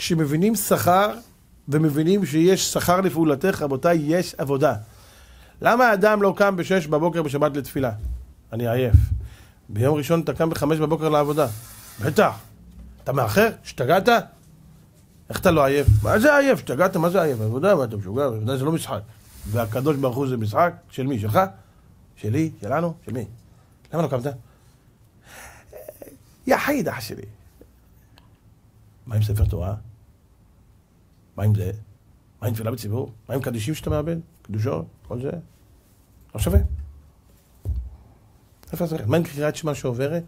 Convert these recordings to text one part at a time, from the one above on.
כשמבינים שכר ומבינים שיש שכר לפעולתך, רבותיי, יש עבודה. למה האדם לא קם בשש בבוקר בשבת לתפילה? אני עייף. ביום ראשון אתה קם בחמש בבוקר לעבודה. בטח. אתה מאחר? השתגעת? איך אתה לא עייף? מה זה עייף? השתגעת? מה זה עייף? עבודה? מה אתה משוגע? עבודה זה לא משחק. והקדוש ברוך הוא זה משחק? של מי? שלך? שלי? שלנו? של מי? למה לא קמת? יא אח שלי. מה עם ספר תורה? מה עם זה? מה עם תפילה בציבור? מה עם קדישים שאתה מאבד? קדושות? כל זה? לא שווה. איפה זה? מה עם קריאת שמע שעוברת?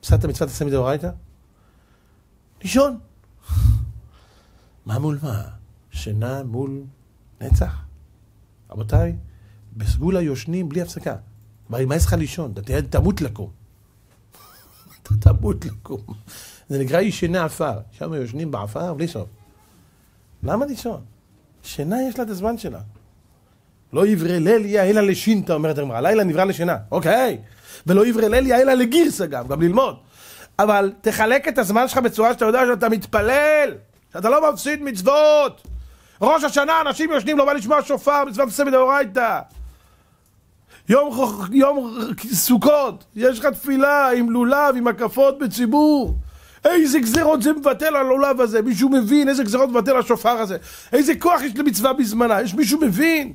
פסדת מצוות עשה מדאורייתא? לישון. מה מול מה? שינה מול נצח? רבותיי, בסגולה יושנים בלי הפסקה. מה יש לך לישון? אתה תמות לקום. אתה תמות לקום. זה נקרא ישני עפר. שם יושנים בעפר בלי סוף. למה לישון? שינה יש לה את הזמן שלה. לא יברא ליל יהיה אלא לשינתא, אומרת הגמרא. הלילה נברא לשינה. אוקיי. ולא יברא ליל יהיה אלא לגירסא גם, גם ללמוד. אבל תחלק את הזמן שלך בצורה שאתה יודע שאתה מתפלל, שאתה לא מפסיד מצוות. ראש השנה אנשים יושנים, לא בא לשמוע שופר, מצוות עשה מדאורייתא. יום, יום סוכות, יש לך תפילה עם לולב, עם הקפות בציבור. איזה גזירות זה מבטל על הלולב הזה, מישהו מבין איזה גזירות מבטל השופר הזה, איזה כוח יש למצווה בזמנה, יש מישהו מבין?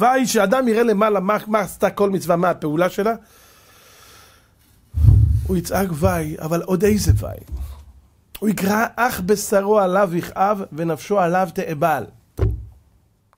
וי שאדם יראה למעלה מה, מה עשתה כל מצווה, מה הפעולה שלה, הוא יצעק וי, אבל עוד איזה וי. הוא יקרא אך בשרו עליו יכאב ונפשו עליו תאבל.